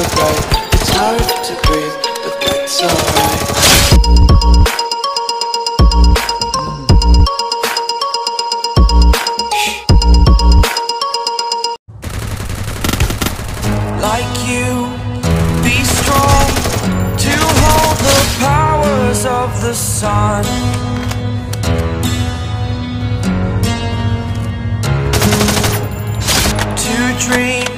It's hard to breathe, but that's alright Like you, be strong To hold the powers of the sun. To dream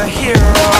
superhero.